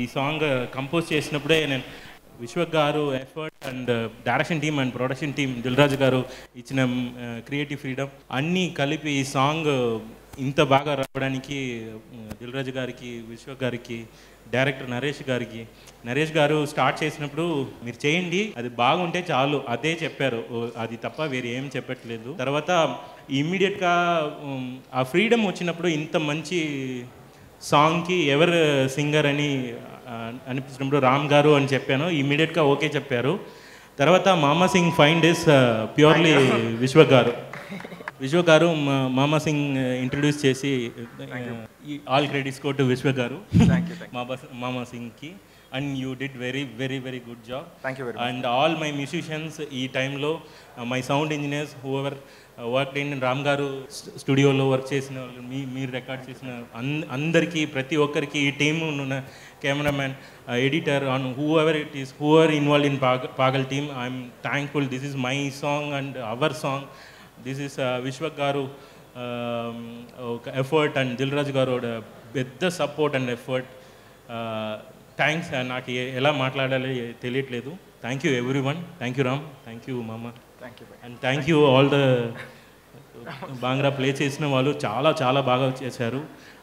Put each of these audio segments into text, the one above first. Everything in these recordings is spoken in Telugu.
ఈ సాంగ్ కంపోజ్ చేసినప్పుడే నేను Vishwak garu effort and direction team and production team Dil Raju garu ఇచ్చిన uh, క్రియేటివ్ ఫ్రీడమ్ అన్నీ కలిపి ఈ సాంగ్ uh, ఇంత బాగా రావడానికి uh, దిల్రాజు గారికి విశ్వక్ గారికి డైరెక్టర్ నరేష్ గారికి నరేష్ గారు స్టార్ట్ చేసినప్పుడు మీరు చేయండి అది బాగుంటే చాలు అదే చెప్పారు. అది తప్ప వేరే ఏం చెప్పట్లేదు. తర్వాత ఇమ్మీడియట్గా um, ఆ ఫ్రీడమ్ వచ్చినప్పుడు ఇంత మంచి సాంగ్కి ఎవరు సింగర్ అని అనిపించినప్పుడు రామ్ గారు అని చెప్పాను. ఇమ్మీడియట్గా ఓకే చెప్పారు. తర్వాత మామా సింగ్ ఫైండ్ ఇస్ ప్యూర్లీ విశ్వ గారు. విశ్వ గారు మామా సింగ్ ఇంట్రడ్యూస్ చేసి all credits go to Vishwa garu. Mama Mama సింగ్కి. And you did very very very good job Thank you very and all my musicians ఈ టైంలో my sound engineers whoever work in Ram garu స్టూడియోలో వర్క్ చేసిన వాళ్ళు మీ మీరు రికార్డ్ చేసిన అందరికీ ప్రతి ఒక్కరికి ఈ టీమ్ ఉన్న cameraman editor and whoever it is who are involve in Paga Paagal team I'm thankful this is my song and our song this is Vishwak garu ఒక ఎఫర్ట్ అండ్ దిల్రాజు గారు పెద్ద సపోర్ట్ అండ్ ఎఫర్ట్ థ్యాంక్స్ నాకు ఎలా మాట్లాడాలో తెలియట్లేదు. Thank you everyone thank you Ram thank you Mama thank you and thank you all the bhangra play చేసిన వాళ్ళు చాలా చాలా బాగా చేశారు.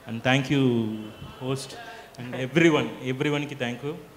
And thank you host and everyone every వన్కి థ్యాంక్ యూ